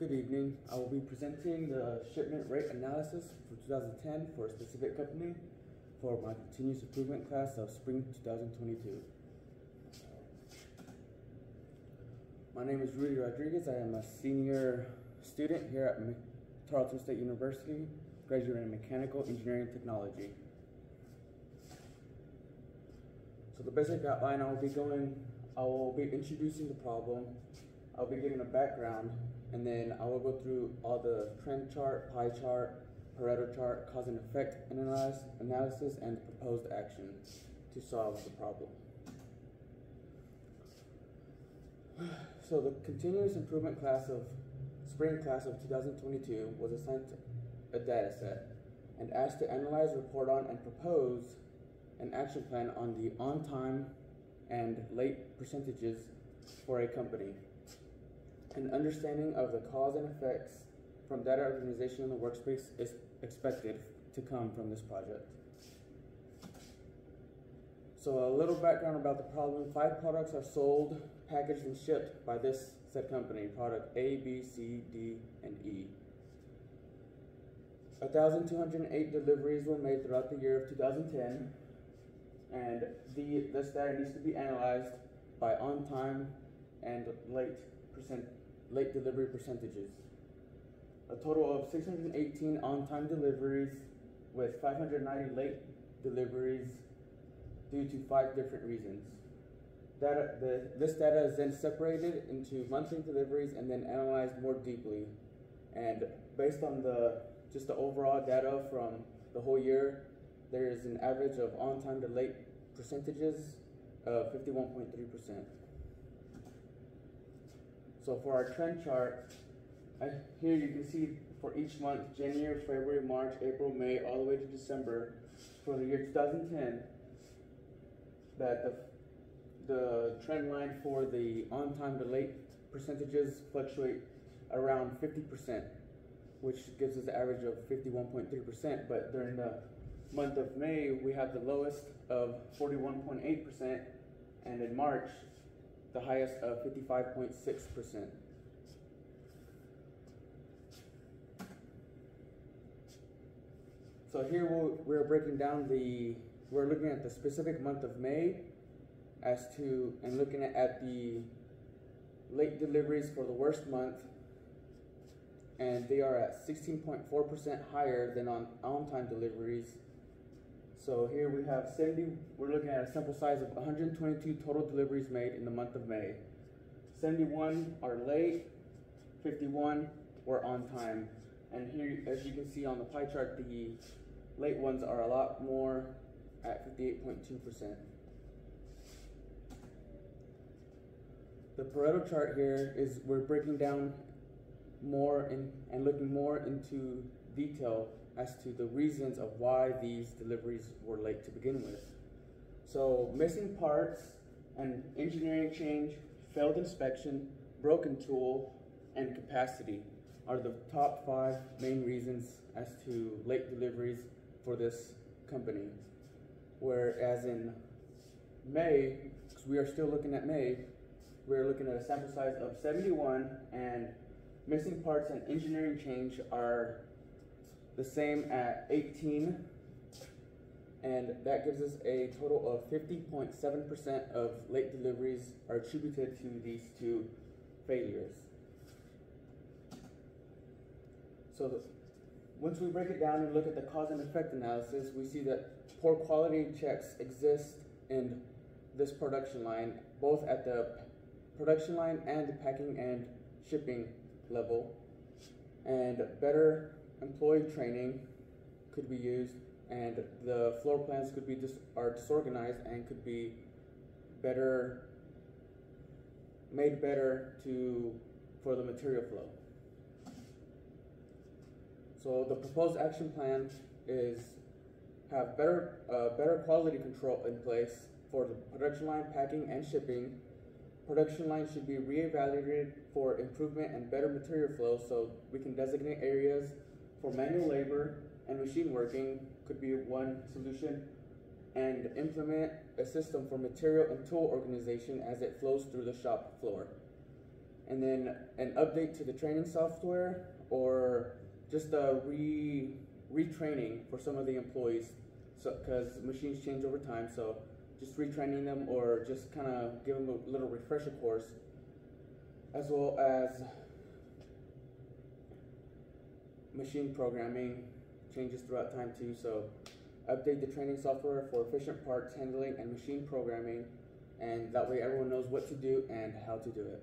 Good evening. I will be presenting the shipment rate analysis for 2010 for a specific company for my continuous improvement class of spring 2022. My name is Rudy Rodriguez. I am a senior student here at Tarleton State University, graduating in mechanical engineering technology. So the basic outline I will be going, I will be introducing the problem, I'll be giving a background, and then I will go through all the trend chart, pie chart, Pareto chart, cause and effect analysis, and proposed action to solve the problem. So the continuous improvement class of spring class of 2022 was assigned a data set and asked to analyze, report on, and propose an action plan on the on time and late percentages for a company. An understanding of the cause and effects from data organization in the workspace is expected to come from this project. So a little background about the problem. Five products are sold, packaged, and shipped by this said company, product A, B, C, D, and E. 1,208 deliveries were made throughout the year of 2010, and the, this data needs to be analyzed by on time and late percent late delivery percentages. A total of 618 on-time deliveries with 590 late deliveries due to five different reasons. Data, the, this data is then separated into monthly deliveries and then analyzed more deeply. And based on the just the overall data from the whole year, there is an average of on-time to late percentages of 51.3%. So for our trend chart, I, here you can see for each month, January, February, March, April, May, all the way to December, for the year 2010, that the, the trend line for the on-time to late percentages fluctuate around 50%, which gives us an average of 51.3%, but during the month of May, we have the lowest of 41.8%, and in March, the highest of 55.6%. So here we are breaking down the, we're looking at the specific month of May as to, and looking at the late deliveries for the worst month, and they are at 16.4% higher than on on-time deliveries so here we have 70, we're looking at a sample size of 122 total deliveries made in the month of May. 71 are late, 51 were on time. And here, as you can see on the pie chart, the late ones are a lot more at 58.2%. The Pareto chart here is we're breaking down more in, and looking more into detail as to the reasons of why these deliveries were late to begin with. So missing parts, an engineering change, failed inspection, broken tool, and capacity are the top five main reasons as to late deliveries for this company. Whereas in May, because we are still looking at May, we're looking at a sample size of 71 and missing parts and engineering change are the same at 18, and that gives us a total of 50.7% of late deliveries are attributed to these two failures. So once we break it down and look at the cause and effect analysis, we see that poor quality checks exist in this production line, both at the production line and the packing and shipping level. And better employee training could be used and the floor plans could be dis are disorganized and could be better made better to for the material flow. So the proposed action plan is have better uh, better quality control in place for the production line packing and shipping. Production line should be reevaluated for improvement and better material flow so we can designate areas for manual labor and machine working could be one solution and implement a system for material and tool organization as it flows through the shop floor. and then an update to the training software, or just a re retraining for some of the employees, so because machines change over time. So just retraining them, or just kind of give them a little refresher course, as well as machine programming changes throughout time too. So update the training software for efficient parts handling and machine programming, and that way everyone knows what to do and how to do it.